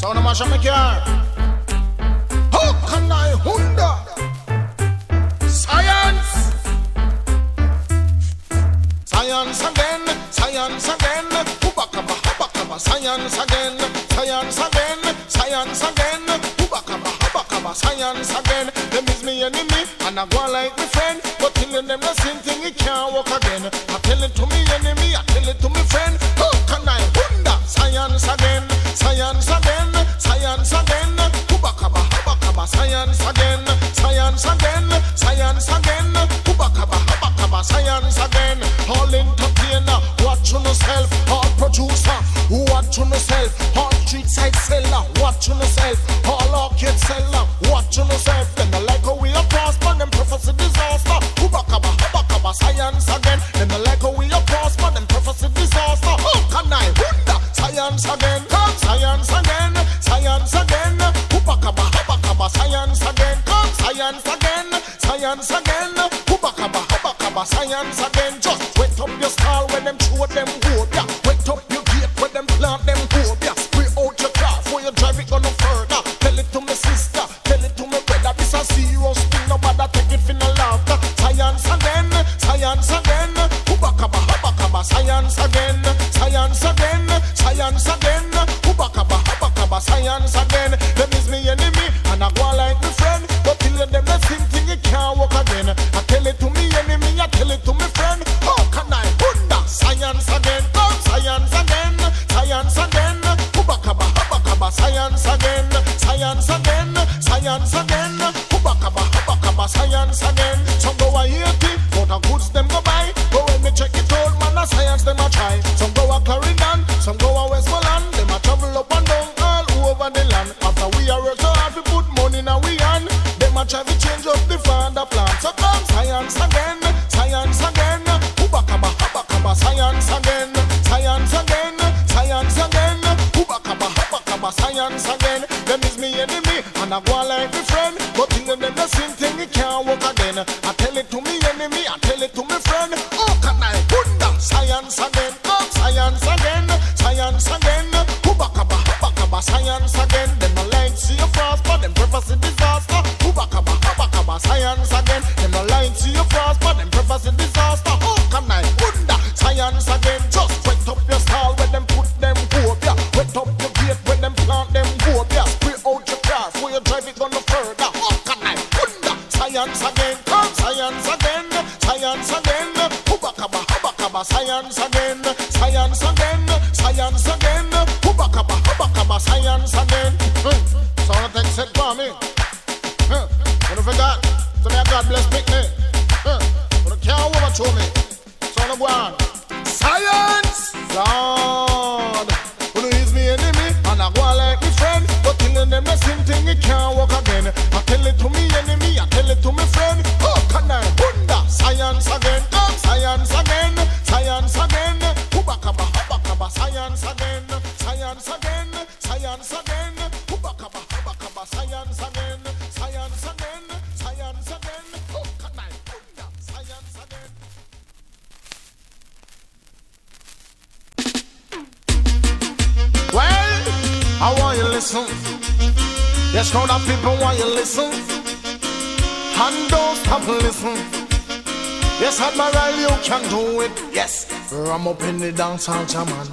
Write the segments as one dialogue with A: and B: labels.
A: So I wanna mash up my car. How can I Honda? Science! Science again, science again. Hubakaba, hubakaba, science again, science again, science again. Hubakaba, hubakaba, science again. Them is me enemy, and I go like my friend. But telling them the same thing, it can't work again. I tell it to me enemy, I tell it to me friend. How can I? Science again, science again, science again. Hubakaba, hubakaba, science again, science again, science again. Hubakaba, hubakaba, science again. All entertainer, watch on yourself. All producer, watch on yourself. All street side seller, watch on yourself. All arcade seller, watch on yourself. Science again. Hubakaba, hubakaba, science again. Just wet up your stall when them show them hope, yeah. Me enemy, and I go like my friend. But in them the same thing, it can't work again. I tell it to me enemy, I tell it to me friend. Oh, can I Honda? Science again, science again, science again. Hubakaba, hubakaba, science again. Them no like see you fast, but them prophecy disaster. Hubakaba, hubakaba, science again. Them no like science again, you can do it. Yes, I'm up in the dance hall, man.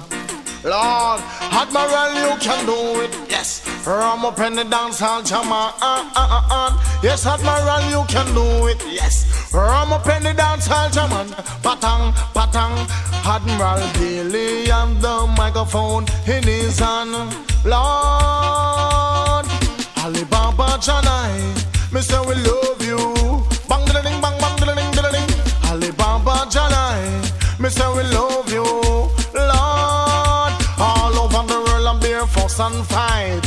A: Lord, Admiral, you can do it. Yes, I'm up in the dance hall, man. Uh. Ah, ah, ah, yes, Admiral, you can do it. Yes, I'm up in the dance hall, man. Patang, patang. Admiral Bailey and the microphone in his hand. Lord, Alibaba Janai, say we love you. Me say we love you. Lord, all over the world I'm there fuss and fight.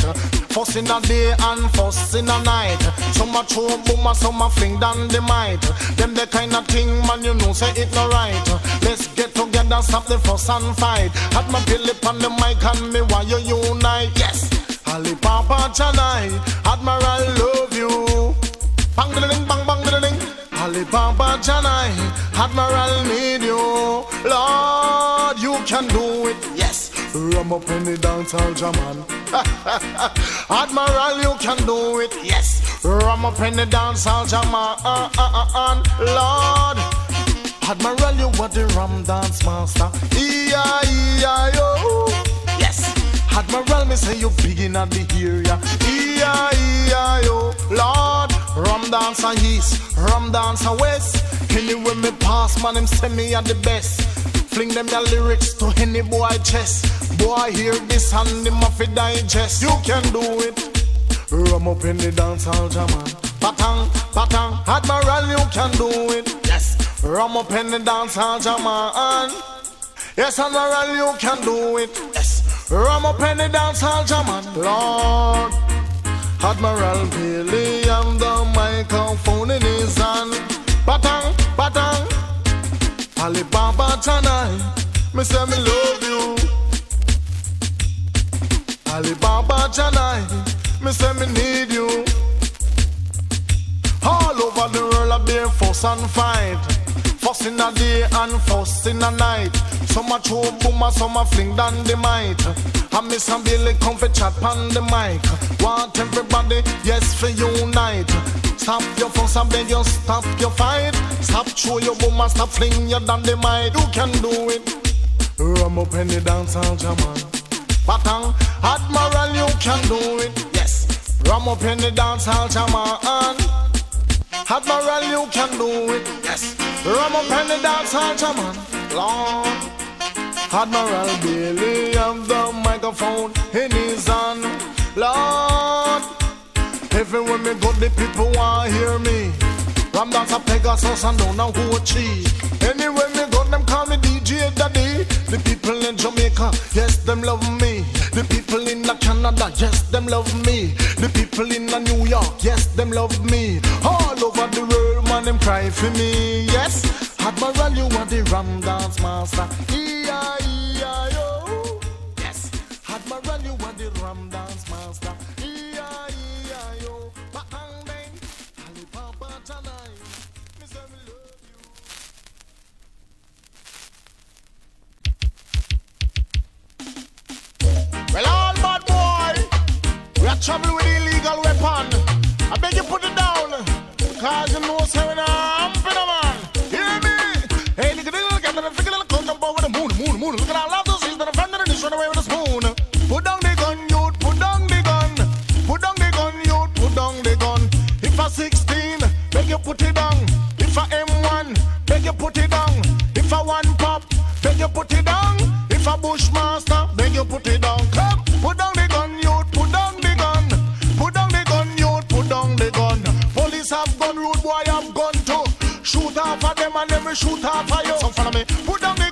A: Fuss in the day and fuss in the night. Some a throw boomer, some a fling down the might. Them the kind of thing man you know say it no right. Let's get together, stop the fuss and fight. Had my Billy on the mic and me why you unite. Yes, Ali Papa Chanai, Admiral love you. Bang diddling, bang bang diddling. Ali Papa Chanai, Admiral need you. Lord, you can do it. Yes. rum up in the dance hall, Jaman. Admiral, you can do it, yes. Rum up in the dance hall, Jaman. Uh, uh, uh, Lord. Admiral, you are the rum dance master. E-I-E-I-O. Yes. Admiral, me say you big in the area. E-I-E-I-O. Lord, rum dancer east, rum dancer west. Anyway me pass, man, him send me are the best. Fling them the lyrics to any boy chest. Boy hear this and him off digest. You can do it. Rum up in the dance hall, Jaman. Patang, patang, Admiral, you can do it. Yes. Rum up in the dance hall, Jaman. Yes, Admiral, you can do it. Yes. Rum up in the dance hall, Jaman. Lord. Admiral Bailey and the microphone in his hand. Patang, patang. Alibaba tonight, me say me love you. Alibaba tonight, me say me need you. All over the world I bear fuss and fight. Fuss in the day and fuss in the night. Some a throw boomer, some a fling down the mic. I miss a Billy come for chat on the mic. Want everybody, yes, for unite. Stop your fuss and beg you stop your fight. Stop throw your boomer, stop fling your down the mic. You can do it. Rum up in the dance hall, Jaman. Batang, Admiral, you can do it. Yes. Rum up in the dance hall, Jaman. Admiral, you can do it. Yes. Rum up in the dance hall, Jaman. Lord. Admiral Bailey have the microphone in his hand. Lord. Everywhere me go, the people want hear me. Ram dance a Pegasus and don't know who chi. Anywhere me go, them call me DJ Daddy. The people in Jamaica, yes, them love me. The people in the Canada, yes, them love me. The people in the New York, yes, them love me. All over the world, man, them cry for me. Yes, Admiral, you are the Ram dance master. Traveling with illegal weapon. I beg you put it down, cause you know not hamping a man. Hear me? Hey, look at this, look at look at boy with the moon, moon, moon. Look at all of those things that are friend of this run away with a spoon. Put down the gun, youth, put down the gun. Put down the gun, youth, put down the gun. If I 16, beg you put it down. If I M1, beg you put it down. If I one pop, beg you put it down. If I bushmaster, beg you put it down. And then we shoot off of you. So follow me. Put down the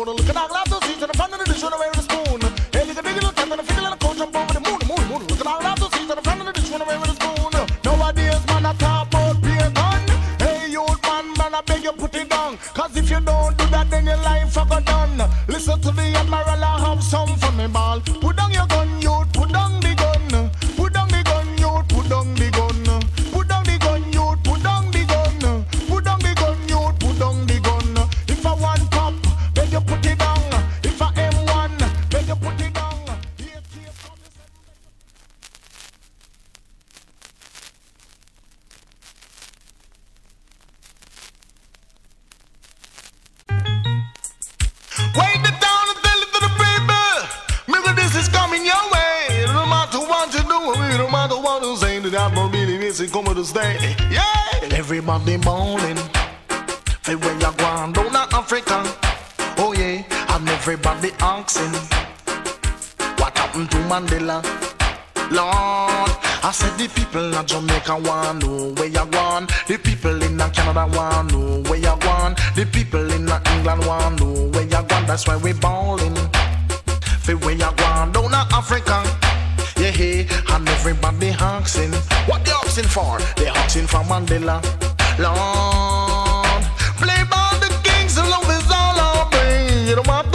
A: wanna look and act like want know where you want. The people in Canada want know where you want. The people in England want know where you want. That's why we ballin'. Fi where you want down to Africa. Yeah, hey, and everybody asking, what they asking for? They asking for Mandela. Lord, play by the kings, love is all I bring. You know what?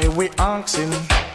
A: why we asking?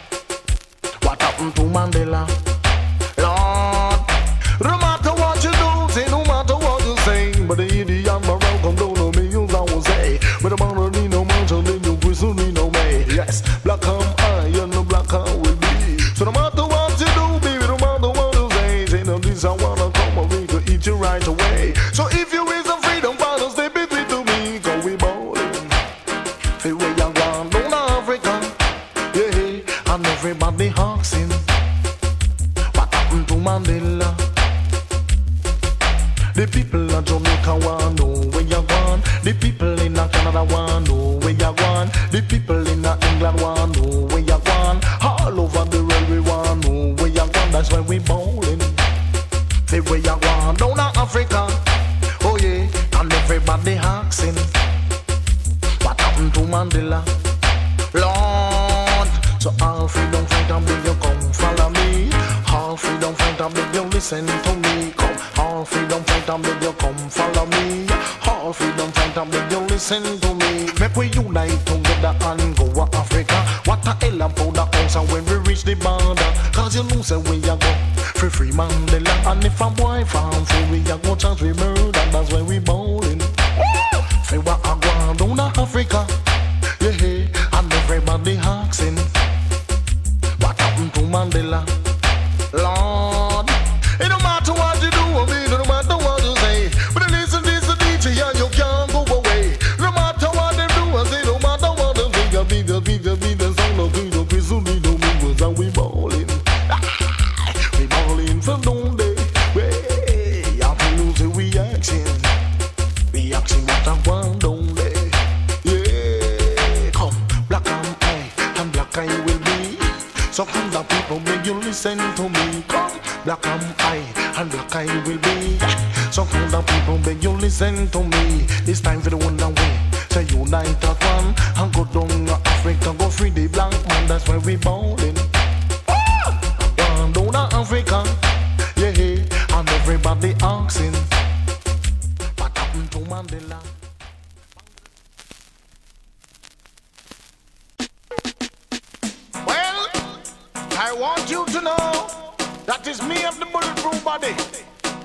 A: That is me of the bulletproof body.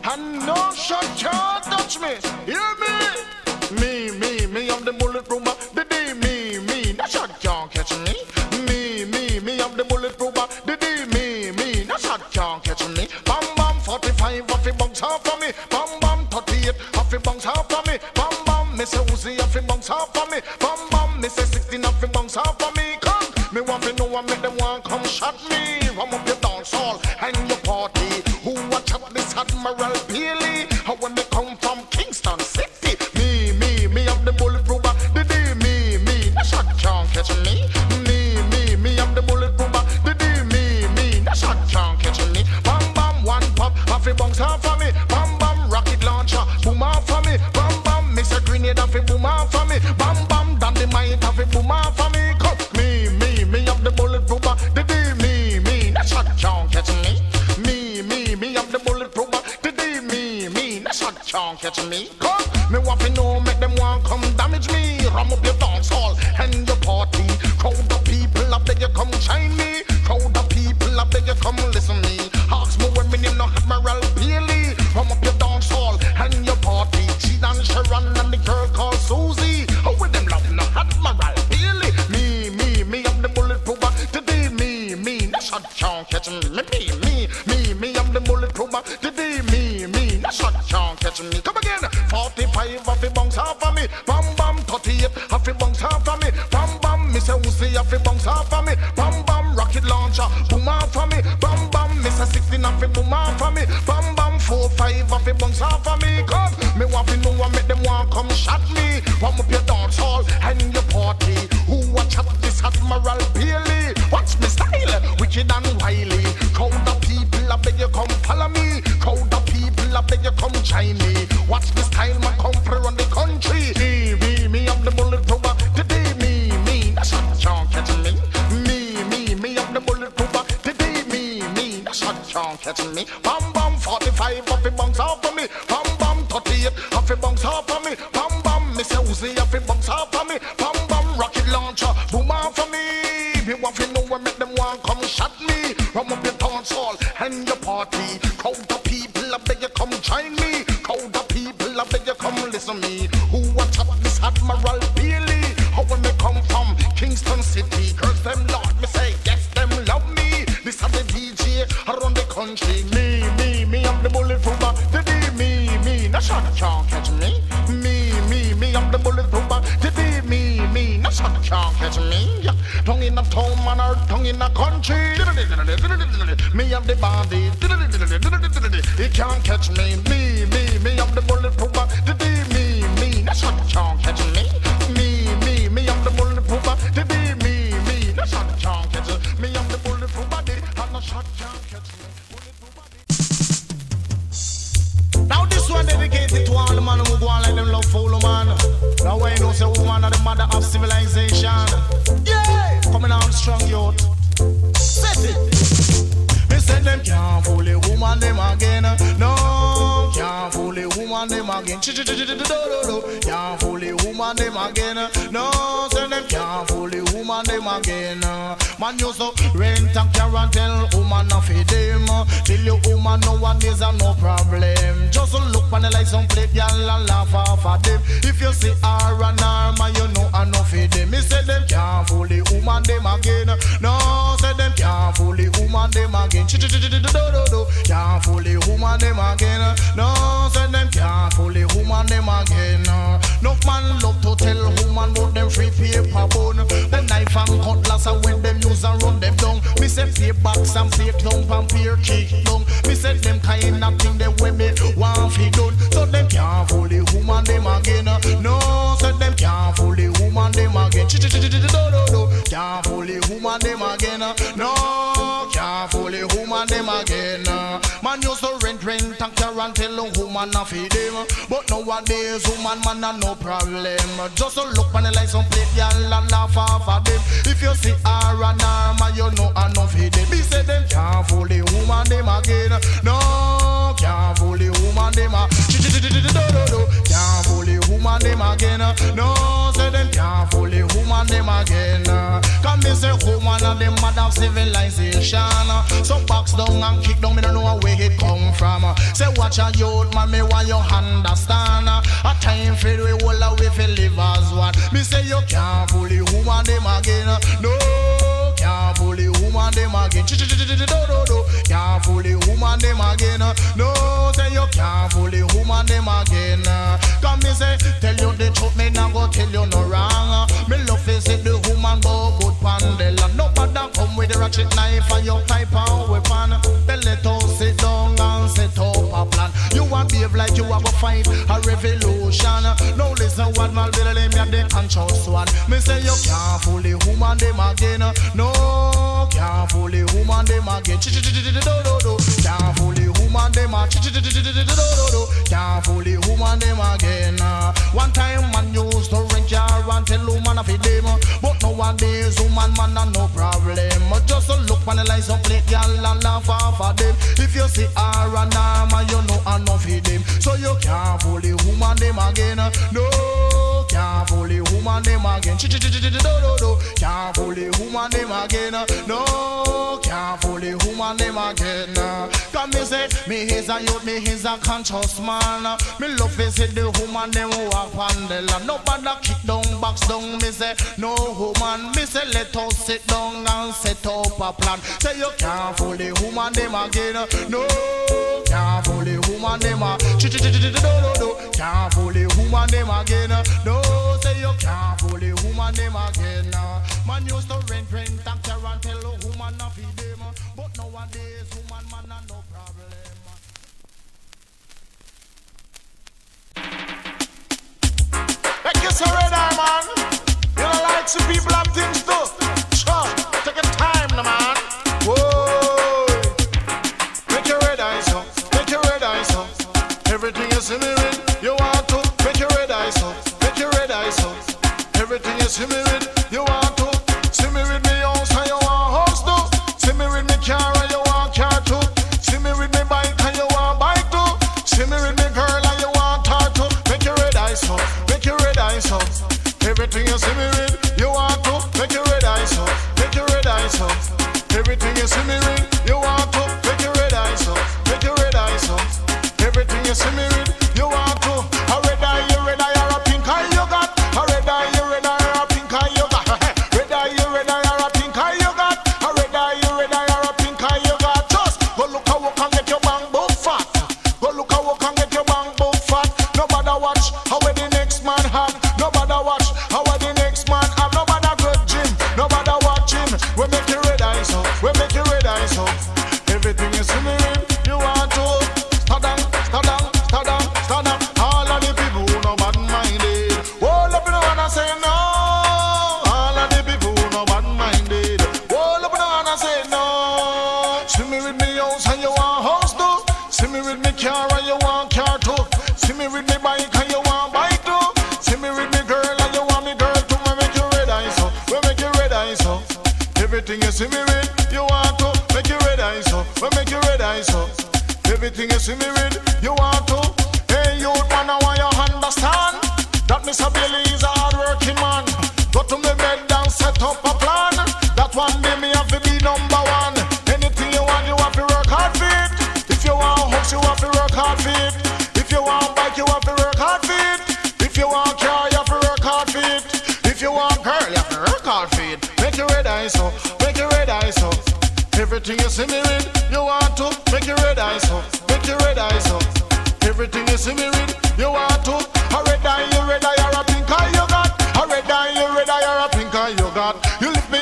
A: And no shot can touch me. Hear me? 45 off the bounce off can't fool a woman them again. No, can't fool a woman them again. Ch-ch-ch-ch-do-do-do. Can't fool a woman them again. No, say them can't fool a woman them again. Man used to rent a car and tell woman off it them. Till your woman nowadays are no problem. Just look on the lights and play girl and laugh off at them. If you see her and her man, you know enough of them. Me say them can't fool the woman them again. No, say them can't fool the woman them again. Ch-ch-ch-ch-do-do-do. Can't fool the woman them again. No, say them can't fool the woman them again. No man love to tell woman about them free paper bone. The knife and cutlass and when them use and run them down. Me say pay box and pay clown and pay kick down. Me say them kind of thing they way me want fi done. So them can't fool the woman them again. Uh, no, say them can't fool the woman them again. Ch-ch-ch-ch-do-do-do. Can't fool the woman them again. No, can't fool the woman them again. Uh, Man used to rent, rent and car and tell a woman a feed them. But nowadays woman man a no problem. Just a look on the and play girl and laugh off of them. If you see her and her man, you know enough of them. Me say them can't fool the woman them again. No, can't fool the woman them. Can't woman them again. Uh. No, say them can't fool the woman them again. Uh. Come me say woman and them mad of civilization. Uh. So box down and kick down, me don't know where it come from. Say watch a youth man, me want you understand. A time for we all we fi live as one. Me say you can't fool the woman them again. No, can't fool the woman them again. Ch-ch-ch-ch-do-do-do. Can't fool the woman them again. No, say you can't fool the woman them again. Say, tell you the truth, me not go tell you no wrong. Me love is it the woman go good pandel. Nobody come with a ratchet knife and your type of weapon. They let us sit down and set up a plan. You want behave like you a fight a revolution. No listen what mal be me a the conscious one. Me say you can't fool the woman them again. No, can't fool the woman them again. Ch-ch-ch-ch-do-do-do. Can't fool the woman them. Ch-ch-ch-ch-ch-do-do-do. Can't fool the woman them again. One time man used to rent car and tell woman of it them. But Nowadays, woman, man, and no problem. But Just a look on the lights of plate, y'all, and laugh off of them. If you see her and armor, you know enough of them. So you can't fool the woman, them again. No, can't fool the woman, them again. Ch -ch -ch -ch -ch -ch -do -do. Can't fool the woman, them again. No, can't fool the woman, them again. Cause me say, me is a youth, me is a conscious man. Me love is the woman, them who are on the. Nobody kick down, box down, me say, no woman woman, me say let us sit down and set up a plan. Say you can't fool the woman them again. No, can't fool the woman them a. Can't fool the woman them again. No, say you can't fool the woman them again. Man used to rent rent and tell woman them, but nowadays woman man a no problem. You man some people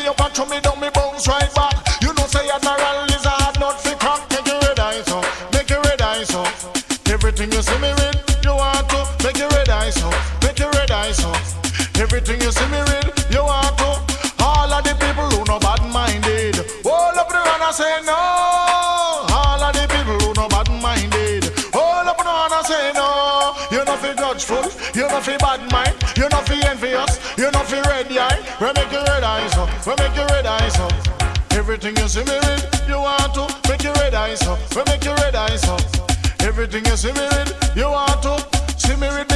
A: up and throw me down, me bounce right back. You know, say a narrow lizard, not fi crack. Make your red eyes up, make your red eyes up. Everything you see me vengeful. You no fi bad mind. You no fi envious. You no fi red eye. We make your red eyes up. We make your red eyes up. Everything you see me with, you want to make your red eyes up. We make your red eyes up. Everything you see me with, you want to see me with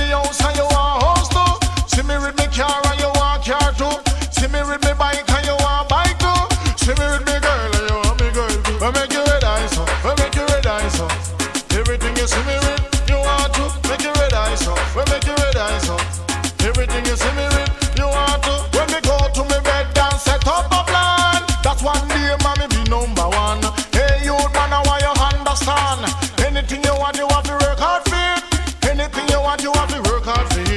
A: you have to work hard for you.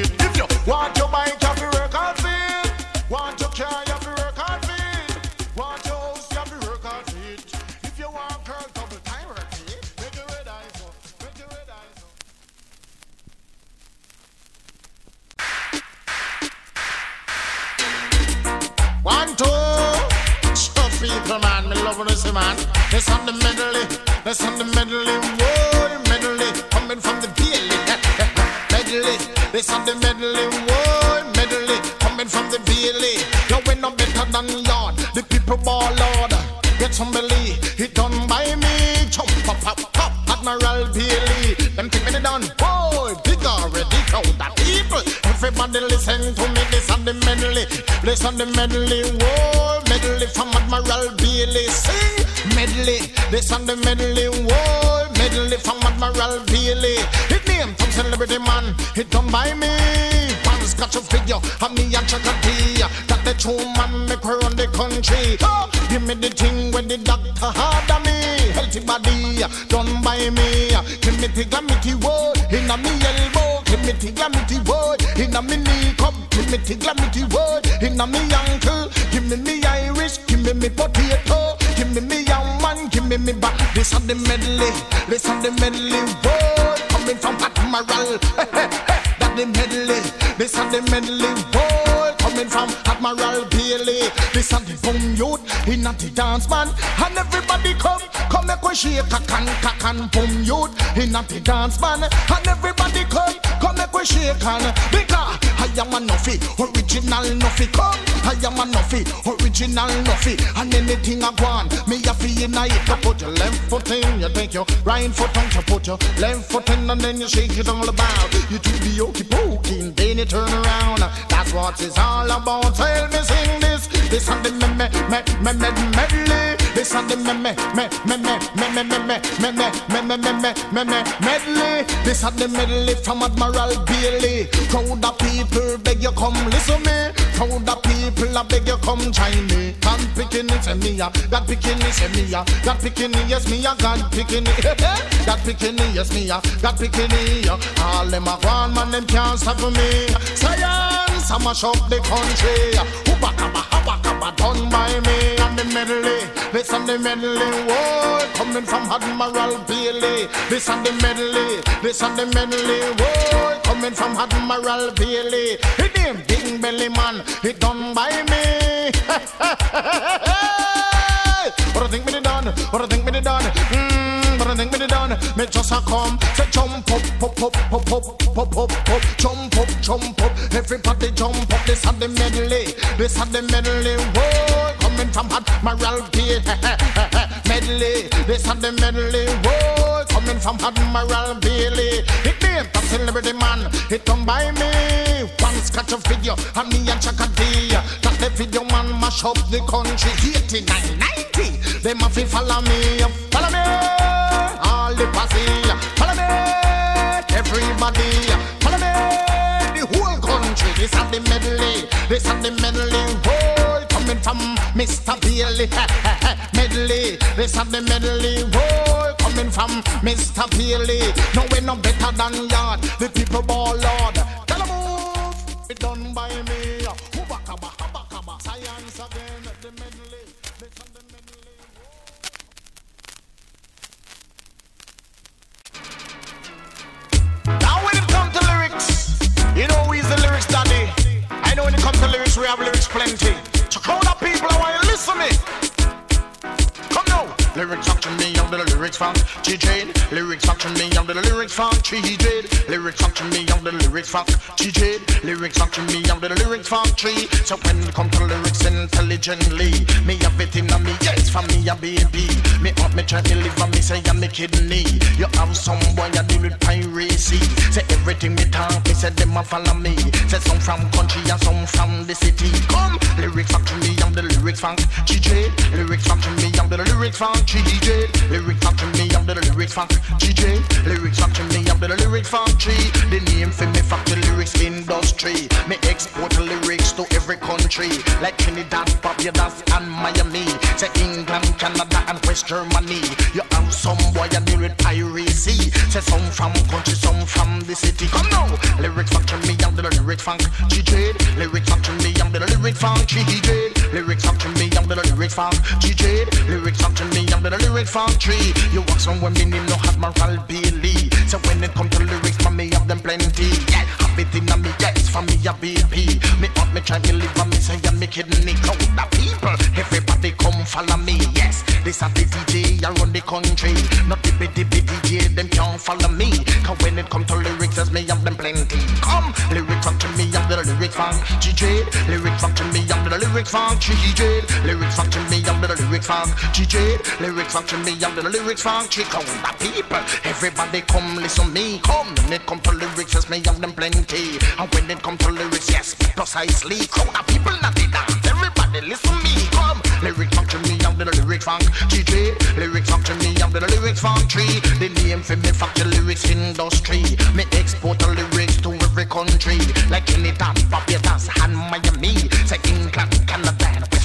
A: Medley, whoa, medley from Admiral Bailey. Sing medley, this on the medley, whoa, medley from Admiral Bailey. Hit name from celebrity man, hit done by me. Pants got your figure, and me and Chakati. That the true man make her run the country. Oh, give me the thing when the doctor had on me. Healthy body, done by me. Give me the glamity word in a me elbow. The glamity word in a me knee cup. The glamity word in a me ankle. Give me me Irish, give me me potato. Give me me young man, give me me back. This on the medley, this on the medley word coming from Admiral. that the medley, this on the medley word coming from Admiral Bailey. This on the boom youth in the dance man, and everybody come, come make we shake a can, a can boom youth in the dance man, and everybody come, come make we shake and because I am a nuffy, original nuffy. Come, I am a nuffy, original nuffy, and anything I want, me a feel in it. You put your left foot in, you take your right foot on, you put your left foot in, and then you shake it all about. You do the okey pokey, then you turn around. That's what it's all about. Tell me, sing this, this and the me me me me me medley. This and the me me me me me me me me me me me me me me me me medley. This and the medley from Admiral Bailey. Crowd of people beg you come listen me. Crowd of people I beg you come join me. God picking it me ya, God picking it me ya, God picking it yes me ya, God picking it. God picking it yes me ya, God picking it. All them a one man them can't stop me. Science I mash up the country. Ubakaba, habakaba done by me and the medley. This and the medley, whoa, coming from Admiral Bailey. This and the medley, this and the medley, whoa, coming from Admiral Bailey. His name Big Belly Man, it done by me. what I think me done? What I think me done? Mm, I me done? Me just a come, say jump up, pop, pop, pop, pop, pop, pop, pop, jump up, jump up. Everybody jump up. This and the medley, this and the medley. Whoa, coming from Admiral Bailey. medley, this and the medley. Whoa, coming from Admiral Bailey. It name top celebrity man, it done by me. One scratch of video, and me and Chakadi. That the video man mash up the country. 89, 90, them have to follow me, follow me. All the posse, follow me. Everybody, follow me. The whole country, this and the medley, this and the medley. Whoa, coming from Mr. Bailey, medley, this and the medley. Whoa, coming from Mr. Bailey. No way no better than yard. The people ball lord. Lyrics, we have lyrics plenty. So crowd of people, I want you to listen me. Come now. Lyrics talk lyrics funk, GJ. Lyrics to me under the lyrics factory. Lyrics to me under the lyrics funk, GJ. Lyrics to me under the lyrics funk, tree. So when it come to lyrics intelligently, me have it in me, yes, for me a baby. Me up, me try to live and me say I'm me kidney. You have some boy you deal with piracy. Say everything me talk, me say them a follow me. Say some from country and some from the city. Come, lyrics to me, I'm the lyrics funk, GJ. Lyrics I'm the lyrics from G.D.J. Lyrics from me the lyrics funk, GJ. Lyrics to me, I'm the lyrics tree. The name for me the lyrics industry. Me export lyrics to every country, like Trinidad, Barbados, and Miami. Say England, Canada, and West Germany. You have some boy you deal with piracy. Say some from country, some from the city. Come now, lyrics to me, I'm the lyrics funk, GJ. Lyrics to me, I'm the lyrics factory. Lyrics to me, I'm the lyrics funk, GJ. Lyrics to me, I'm the lyrics funk, tree. You walk somewhere, me name no Admiral Bailey. So when it come to lyrics, me have them plenty. Yeah, have it me, yes, for me a baby. Me up, me try to live on me say and me it crowd the people. Everybody come follow me, yes. This a the DJ I run the country. Not the bitty DJ, them can't follow me. Cause when it come to lyrics, as me have them plenty. Come, lyrics factory me, I'm the lyrics funk. GJ, lyrics factory me, I'm the lyrics funk. GJ, lyrics factory me, I'm the lyrics funk. GJ, lyrics factory me, I'm the lyrics funk. Chico, the people, everybody come listen me. Come, when it come to lyrics, as me have them plenty. And when it come to lyrics, yes, precisely. Crowd of people not the dance. Everybody listen me. Come, lyrics to me, I'm the lyrics funk. GJ, lyrics factory me, I'm the lyrics funk. Tree, the name for me factory lyrics industry. Me export the lyrics to every country. Like Trinidad, Barbados, and Miami. Say England, Canada.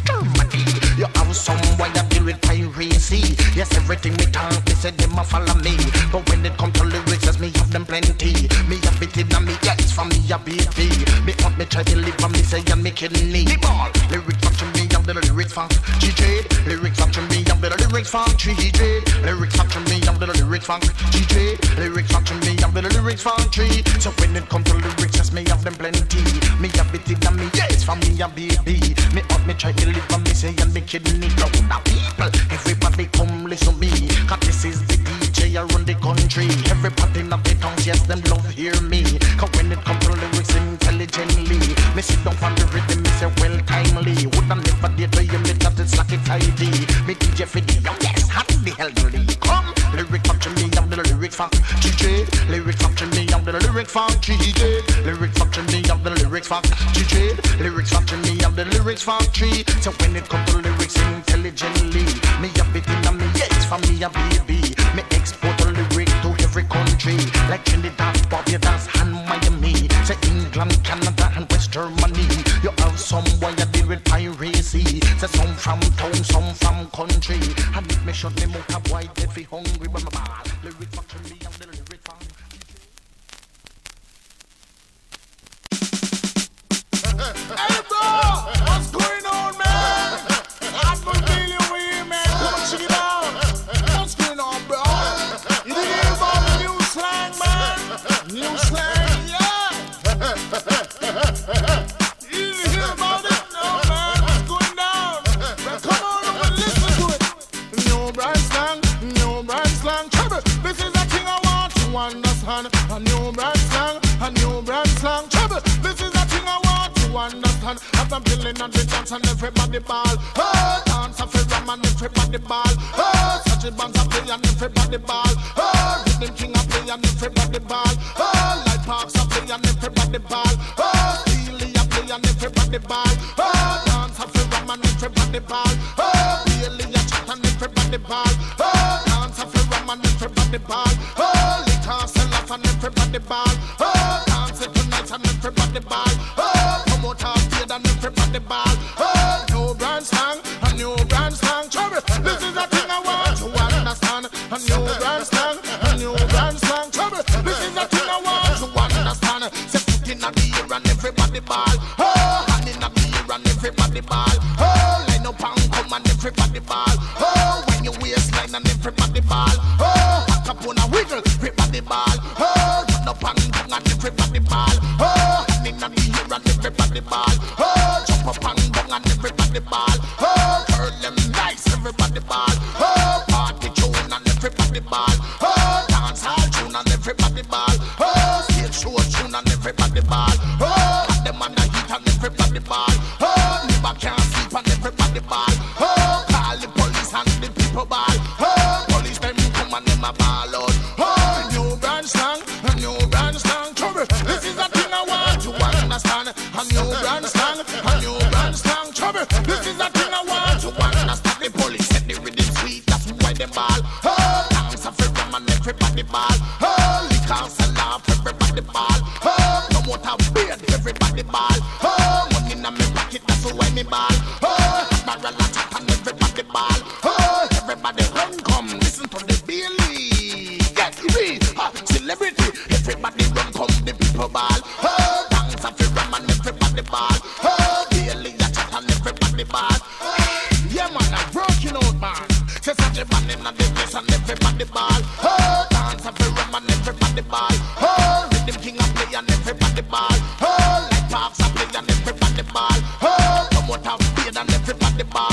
A: You have somewhere you deal with piracy. Yes, everything me talk, me say them a follow me. But when it come to lyrics, as me have them plenty. Me a bit in me, yes, from me a baby. Me up, me try to live on me say and me kidney. The ball, lyrics me, I'm the lyrics funk. GJ, lyrics factory me, I'm the lyrics funk. GJ, lyrics me, I'm the lyrics funk. GJ, lyrics me, I'm the lyrics funk. Tree. So when it come to lyrics, yes, me have them plenty. Me a bit in me, yes, for me a baby. Me up, me try to live on me say and me kidney. Crowd of people, everybody come listen me. Cause this is the DJ around the country. Everybody in the tongues, yes, them love hear me. Cause when it come to lyrics intelligently, me sit down on the rhythm, me say well timely. Would I never did to you, me that it's like it tidy. Me DJ for the young, yes, hot the elderly. Come, lyric factory me, I'm the lyric funk. GJ, lyric factory me, I'm the lyric funk. GJ, lyric factory me, I'm the lyrics funk. GJ, lyrics factory me, I'm the lyrics funk. Tree. So when it comes to lyrics intelligently, me a bit in me, yes, for me a baby. Me export the lyric to every country, like Trinidad, Barbados, and Miami. Say England, Canada, and West Germany. You have somewhere you deal with piracy. Say some from town, some from country. And if me shut me mouth up wide, if he hungry, when my ball.
B: Understand. As I'm chilling on the and everybody ball. Oh, dance a free ram and everybody ball. Oh, such a bands a play and everybody ball. Oh, rhythm king a play and everybody ball. Oh, light parks a play and everybody ball. Oh, Steely a play and everybody ball. Oh, dance a free ram and everybody ball. Oh, Bailey a chat and everybody ball. Oh, dance a free ram and everybody ball. Oh, sell off and everybody ball. Oh, dance it tonight and everybody ball. Oh, everybody ball. Oh, Oh, dance hall tune and everybody ball. Oh, stage show tune and everybody ball. Oh, them on the heat and everybody ball. and everybody.
A: bar